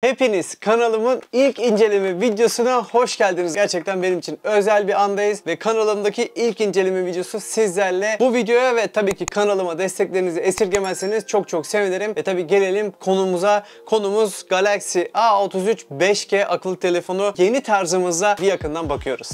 Hepiniz kanalımın ilk inceleme videosuna hoş geldiniz. Gerçekten benim için özel bir andayız ve kanalımdaki ilk inceleme videosu sizlerle. Bu videoya ve tabii ki kanalıma desteklerinizi esirgemezseniz çok çok sevinirim. Ve tabii gelelim konumuza. Konumuz Galaxy A33 5G akıllı telefonu. Yeni tarzımızla bir yakından bakıyoruz.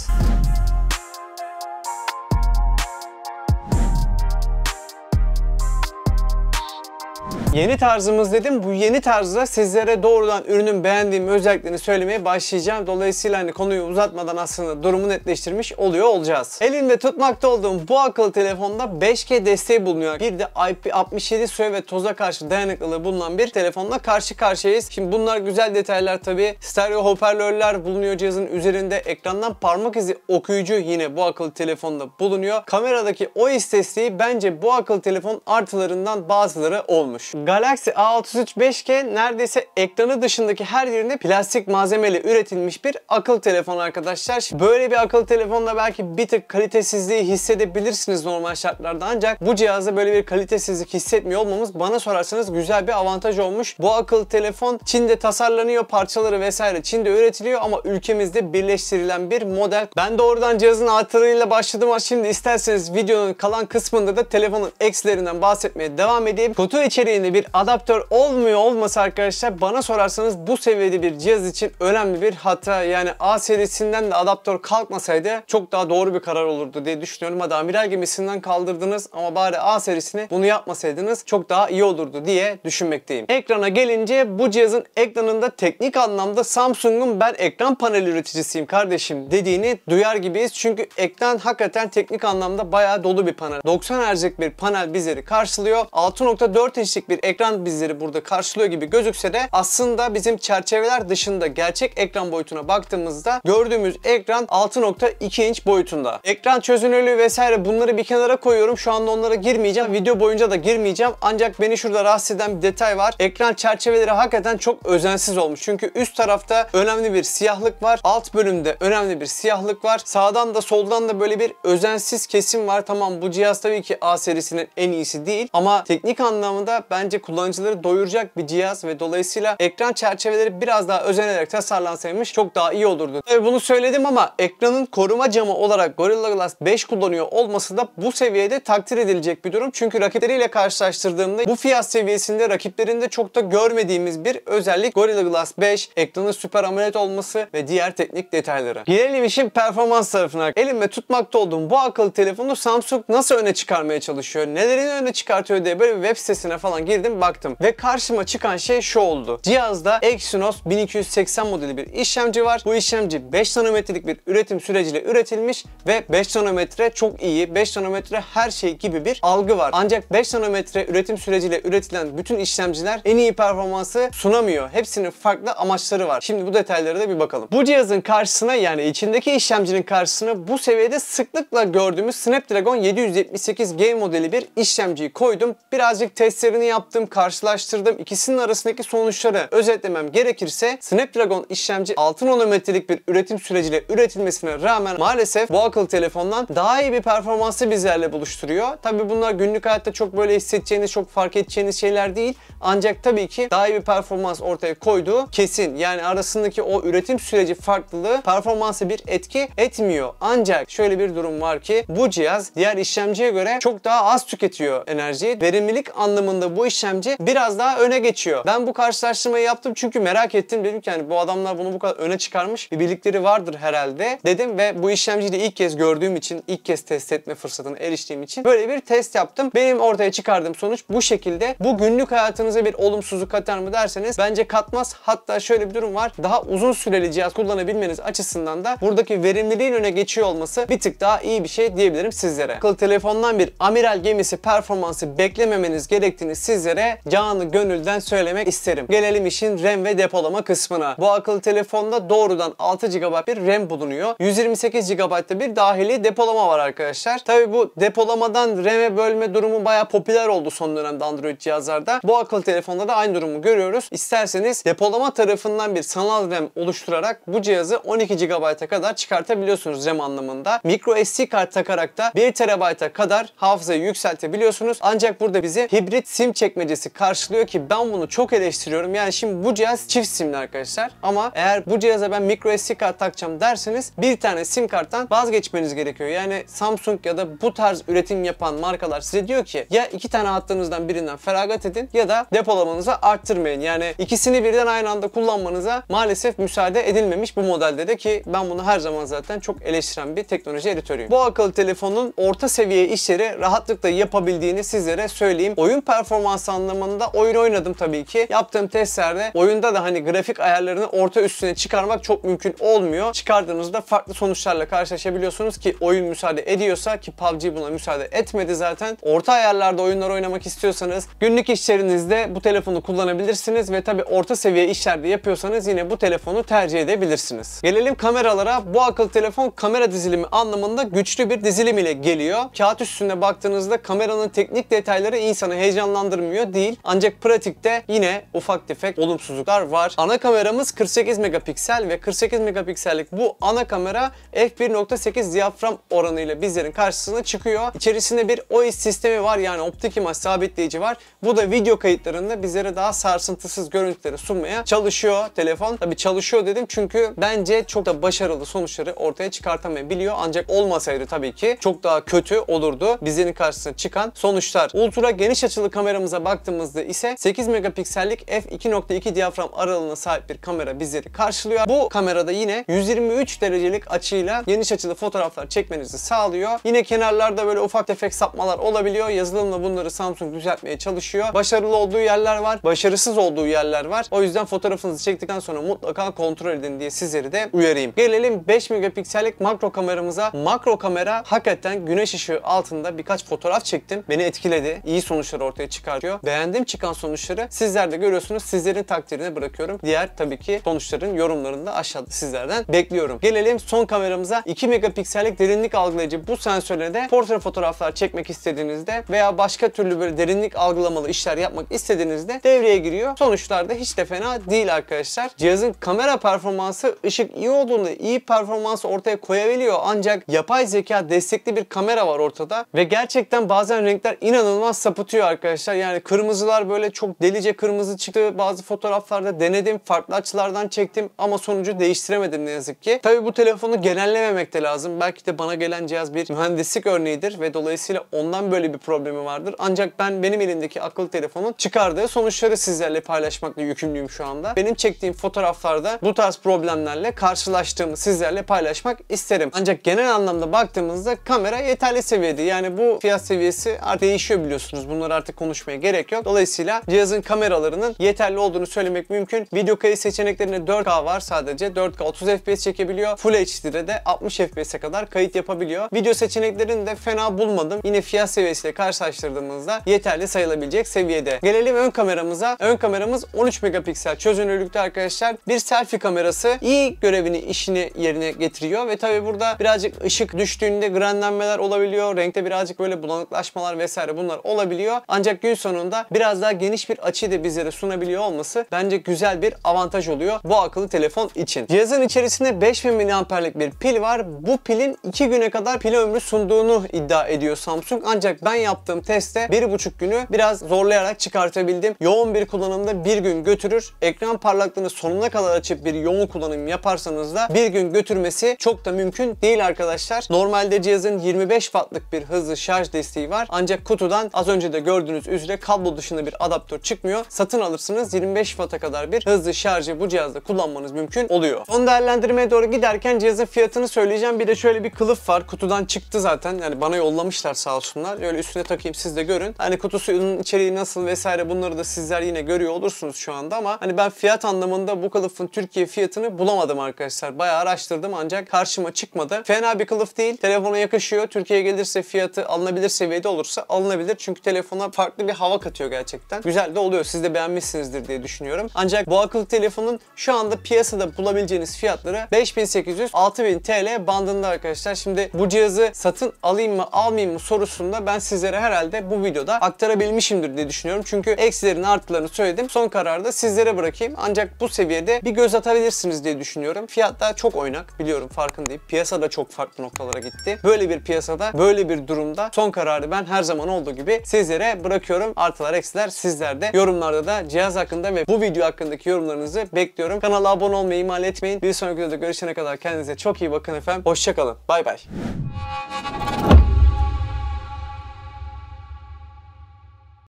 Yeni tarzımız dedim. Bu yeni tarzda sizlere doğrudan ürünün beğendiğim özelliklerini söylemeye başlayacağım. Dolayısıyla hani konuyu uzatmadan aslında durumu netleştirmiş oluyor olacağız. Elimde tutmakta olduğum bu akıllı telefonda 5G desteği bulunuyor. Bir de IP67 süre ve toza karşı dayanıklılığı bulunan bir telefonla karşı karşıyayız. Şimdi bunlar güzel detaylar tabi. Stereo hoparlörler bulunuyor cihazın üzerinde. Ekrandan parmak izi okuyucu yine bu akıllı telefonda bulunuyor. Kameradaki o desteği bence bu akıllı telefon artılarından bazıları olmuş. Galaxy A33 5G neredeyse ekranı dışındaki her yerinde plastik malzemeyle üretilmiş bir akıllı telefon arkadaşlar. Böyle bir akıllı telefonla belki bir tık kalitesizliği hissedebilirsiniz normal şartlarda ancak bu cihazda böyle bir kalitesizlik hissetmiyor olmamız bana sorarsanız güzel bir avantaj olmuş. Bu akıllı telefon Çin'de tasarlanıyor, parçaları vesaire Çin'de üretiliyor ama ülkemizde birleştirilen bir model. Ben doğrudan cihazın artılarıyla başladım ama şimdi isterseniz videonun kalan kısmında da telefonun eksilerinden bahsetmeye devam edeyim. Kutu içeriğinde bir adaptör olmuyor olması arkadaşlar bana sorarsanız bu seviyede bir cihaz için önemli bir hata. Yani A serisinden de adaptör kalkmasaydı çok daha doğru bir karar olurdu diye düşünüyorum. Hadi amiral gemisinden kaldırdınız ama bari A serisini bunu yapmasaydınız çok daha iyi olurdu diye düşünmekteyim. Ekrana gelince bu cihazın ekranında teknik anlamda Samsung'un ben ekran paneli üreticisiyim kardeşim dediğini duyar gibiyiz. Çünkü ekran hakikaten teknik anlamda bayağı dolu bir panel. 90 Hz'lik bir panel bizleri karşılıyor. 6.4 inçlik bir ekran bizleri burada karşılıyor gibi gözükse de aslında bizim çerçeveler dışında gerçek ekran boyutuna baktığımızda gördüğümüz ekran 6.2 inç boyutunda. Ekran çözünürlüğü vesaire bunları bir kenara koyuyorum. Şu anda onlara girmeyeceğim. Video boyunca da girmeyeceğim. Ancak beni şurada rahatsız eden bir detay var. Ekran çerçeveleri hakikaten çok özensiz olmuş. Çünkü üst tarafta önemli bir siyahlık var. Alt bölümde önemli bir siyahlık var. Sağdan da soldan da böyle bir özensiz kesim var. Tamam bu cihaz tabii ki A serisinin en iyisi değil. Ama teknik anlamda bence kullanıcıları doyuracak bir cihaz ve dolayısıyla ekran çerçeveleri biraz daha özenerek tasarlansaymış çok daha iyi olurdu. Tabii bunu söyledim ama ekranın koruma camı olarak Gorilla Glass 5 kullanıyor olması da bu seviyede takdir edilecek bir durum. Çünkü rakipleriyle karşılaştırdığımda bu fiyat seviyesinde rakiplerinde çok da görmediğimiz bir özellik Gorilla Glass 5, ekranın süper AMOLED olması ve diğer teknik detayları. Gelelim işin performans tarafına. Elimde tutmakta olduğum bu akıllı telefonu Samsung nasıl öne çıkarmaya çalışıyor, nelerini öne çıkartıyor diye böyle bir web sitesine falan girdim baktım. Ve karşıma çıkan şey şu oldu. Cihazda Exynos 1280 modeli bir işlemci var. Bu işlemci 5 nanometrelik bir üretim süreciyle üretilmiş ve 5 nanometre çok iyi. 5 nanometre her şey gibi bir algı var. Ancak 5 nanometre üretim süreciyle üretilen bütün işlemciler en iyi performansı sunamıyor. Hepsinin farklı amaçları var. Şimdi bu detaylara da bir bakalım. Bu cihazın karşısına yani içindeki işlemcinin karşısına bu seviyede sıklıkla gördüğümüz Snapdragon 778G modeli bir işlemciyi koydum. Birazcık testlerini yaptım, karşılaştırdım. İkisinin arasındaki sonuçları özetlemem gerekirse Snapdragon işlemci 6 nanometrelik bir üretim süreciyle üretilmesine rağmen maalesef bu akıllı telefondan daha iyi bir performansı bizlerle buluşturuyor. Tabi bunlar günlük hayatta çok böyle hissedeceğiniz, çok fark edeceğiniz şeyler değil. Ancak tabii ki daha iyi bir performans ortaya koyduğu kesin. Yani arasındaki o üretim süreci farklılığı performansa bir etki etmiyor. Ancak şöyle bir durum var ki bu cihaz diğer işlemciye göre çok daha az tüketiyor enerjiyi. Verimlilik anlamında bu işlemci biraz daha öne geçiyor. Ben bu karşılaştırmayı yaptım çünkü merak ettim. Dedim ki yani bu adamlar bunu bu kadar öne çıkarmış bir birlikleri vardır herhalde dedim ve bu işlemciyi de ilk kez gördüğüm için, ilk kez test etme fırsatına eriştiğim için böyle bir test yaptım. Benim ortaya çıkardığım sonuç bu şekilde. Bu günlük hayatınıza bir olumsuzluk katar mı derseniz bence katmaz. Hatta şöyle bir durum var. Daha uzun süreli cihaz kullanabilmeniz açısından da buradaki verimliliğin öne geçiyor olması bir tık daha iyi bir şey diyebilirim sizlere. Akıllı telefondan bir amiral gemisi performansı beklememeniz gerektiğini sizlere canı gönülden söylemek isterim. Gelelim işin RAM ve depolama kısmına. Bu akıllı telefonda doğrudan 6 GB bir RAM bulunuyor. 128 GB'da bir dahili depolama var arkadaşlar. Tabi bu depolamadan RAM'e bölme durumu baya popüler oldu son dönemde Android cihazlarda. Bu akıllı telefonda da aynı durumu görüyoruz. İsterseniz depolama tarafından bir sanal RAM oluşturarak bu cihazı 12 GB'a kadar çıkartabiliyorsunuz RAM anlamında. Micro SD kart takarak da 1 TB'a kadar hafızayı yükseltebiliyorsunuz. Ancak burada bizi hibrit sim çekme çekmecesi karşılıyor ki ben bunu çok eleştiriyorum. Yani şimdi bu cihaz çift simli arkadaşlar ama eğer bu cihaza ben micro SD kart takacağım derseniz bir tane sim karttan vazgeçmeniz gerekiyor. Yani Samsung ya da bu tarz üretim yapan markalar size diyor ki ya iki tane hattınızdan birinden feragat edin ya da depolamanızı arttırmayın. Yani ikisini birden aynı anda kullanmanıza maalesef müsaade edilmemiş bu modelde de ki ben bunu her zaman zaten çok eleştiren bir teknoloji editörüyüm. Bu akıllı telefonun orta seviye işleri rahatlıkla yapabildiğini sizlere söyleyeyim. Oyun performansı anlamında oyun oynadım tabii ki. Yaptığım testlerde oyunda da hani grafik ayarlarını orta üstüne çıkarmak çok mümkün olmuyor. Çıkardığınızda farklı sonuçlarla karşılaşabiliyorsunuz ki oyun müsaade ediyorsa ki PUBG buna müsaade etmedi zaten. Orta ayarlarda oyunlar oynamak istiyorsanız günlük işlerinizde bu telefonu kullanabilirsiniz ve tabii orta seviye işlerde yapıyorsanız yine bu telefonu tercih edebilirsiniz. Gelelim kameralara. Bu akıllı telefon kamera dizilimi anlamında güçlü bir dizilim ile geliyor. Kağıt üstünde baktığınızda kameranın teknik detayları insanı heyecanlandırmıyor değil. Ancak pratikte yine ufak tefek olumsuzluklar var. Ana kameramız 48 megapiksel ve 48 megapiksellik bu ana kamera f1.8 diyafram oranıyla bizlerin karşısına çıkıyor. İçerisinde bir OIS sistemi var yani optik imaj sabitleyici var. Bu da video kayıtlarında bizlere daha sarsıntısız görüntüleri sunmaya çalışıyor telefon. Tabi çalışıyor dedim çünkü bence çok da başarılı sonuçları ortaya çıkartamayabiliyor. Ancak olmasaydı tabii ki çok daha kötü olurdu bizlerin karşısına çıkan sonuçlar. Ultra geniş açılı kameramıza baktığımızda ise 8 megapiksellik f2.2 diyafram aralığına sahip bir kamera bizleri karşılıyor. Bu kamerada yine 123 derecelik açıyla geniş açılı fotoğraflar çekmenizi sağlıyor. Yine kenarlarda böyle ufak tefek sapmalar olabiliyor. Yazılımla bunları Samsung düzeltmeye çalışıyor. Başarılı olduğu yerler var, başarısız olduğu yerler var. O yüzden fotoğrafınızı çektikten sonra mutlaka kontrol edin diye sizleri de uyarayım. Gelelim 5 megapiksellik makro kameramıza. Makro kamera hakikaten güneş ışığı altında birkaç fotoğraf çektim. Beni etkiledi. İyi sonuçlar ortaya çıkartıyor. Beğendim çıkan sonuçları. Sizler de görüyorsunuz. Sizlerin takdirine bırakıyorum. Diğer tabii ki sonuçların yorumlarını da aşağıda sizlerden bekliyorum. Gelelim son kameramıza. 2 megapiksellik derinlik algılayıcı bu sensörle de portre fotoğraflar çekmek istediğinizde veya başka türlü böyle derinlik algılamalı işler yapmak istediğinizde devreye giriyor. Sonuçlar da hiç de fena değil arkadaşlar. Cihazın kamera performansı ışık iyi olduğunda iyi performans ortaya koyabiliyor ancak yapay zeka destekli bir kamera var ortada ve gerçekten bazen renkler inanılmaz sapıtıyor arkadaşlar. Yani kırmızılar böyle çok delice kırmızı çıktı. Bazı fotoğraflarda denedim. Farklı açılardan çektim ama sonucu değiştiremedim ne yazık ki. Tabi bu telefonu genellememek de lazım. Belki de bana gelen cihaz bir mühendislik örneğidir ve dolayısıyla ondan böyle bir problemi vardır. Ancak ben benim elimdeki akıllı telefonun çıkardığı sonuçları sizlerle paylaşmakla yükümlüyüm şu anda. Benim çektiğim fotoğraflarda bu tarz problemlerle karşılaştığımı sizlerle paylaşmak isterim. Ancak genel anlamda baktığımızda kamera yeterli seviyede. Yani bu fiyat seviyesi artık değişiyor biliyorsunuz. Bunları artık konuşmaya gerek yok. Dolayısıyla cihazın kameralarının yeterli olduğunu söylemek mümkün. Video kayıt seçeneklerinde 4K var sadece. 4K 30 FPS çekebiliyor. Full HD'de de 60 FPS'e kadar kayıt yapabiliyor. Video seçeneklerini de fena bulmadım. Yine fiyat seviyesiyle karşılaştırdığımızda yeterli sayılabilecek seviyede. Gelelim ön kameramıza. Ön kameramız 13 megapiksel çözünürlükte arkadaşlar. Bir selfie kamerası iyi görevini, işini yerine getiriyor ve tabi burada birazcık ışık düştüğünde grenlenmeler olabiliyor. Renkte birazcık böyle bulanıklaşmalar vesaire bunlar olabiliyor. Ancak gün sonunda biraz daha geniş bir açıyı da bizlere sunabiliyor olması bence güzel bir avantaj oluyor bu akıllı telefon için. Cihazın içerisinde 5000 mAh'lik bir pil var. Bu pilin 2 güne kadar pil ömrü sunduğunu iddia ediyor Samsung. Ancak ben yaptığım testte 1,5 günü biraz zorlayarak çıkartabildim. Yoğun bir kullanımda bir gün götürür. Ekran parlaklığını sonuna kadar açıp bir yoğun kullanım yaparsanız da bir gün götürmesi çok da mümkün değil arkadaşlar. Normalde cihazın 25 wattlık bir hızlı şarj desteği var. Ancak kutudan az önce de gördüğünüz üzere kablo dışında bir adaptör çıkmıyor. Satın alırsınız 25 watt'a kadar bir hızlı şarjı bu cihazda kullanmanız mümkün oluyor. Son değerlendirmeye doğru giderken cihazın fiyatını söyleyeceğim. Bir de şöyle bir kılıf var. Kutudan çıktı zaten. Yani bana yollamışlar sağ olsunlar. Öyle üstüne takayım siz de görün. Hani kutusunun içeriği nasıl vesaire bunları da sizler yine görüyor olursunuz şu anda ama hani ben fiyat anlamında bu kılıfın Türkiye fiyatını bulamadım arkadaşlar. Bayağı araştırdım ancak karşıma çıkmadı. Fena bir kılıf değil. Telefona yakışıyor. Türkiye'ye gelirse fiyatı alınabilir seviyede olursa alınabilir. Çünkü telefona farklı bir hava katıyor gerçekten. Güzel de oluyor. Siz de beğenmişsinizdir diye düşünüyorum. Ancak bu akıllı telefonun şu anda piyasada bulabileceğiniz fiyatları 5800-6000 TL bandında arkadaşlar. Şimdi bu cihazı satın alayım mı almayayım mı sorusunda ben sizlere herhalde bu videoda aktarabilmişimdir diye düşünüyorum. Çünkü eksilerini artılarını söyledim. Son kararı da sizlere bırakayım. Ancak bu seviyede bir göz atabilirsiniz diye düşünüyorum. Fiyatlar çok oynak biliyorum farkındayım. Piyasa da çok farklı noktalara gitti. Böyle bir piyasada böyle bir durumda son kararı ben her zaman olduğu gibi sizlere bırakıyorum. Artılar eksiler sizlerde. Yorumlarda da cihaz hakkında ve bu video hakkındaki yorumlarınızı bekliyorum. Kanala abone olmayı ihmal etmeyin. Bir sonraki videoda görüşene kadar kendinize çok iyi bakın efendim. Hoşçakalın. Bay bay.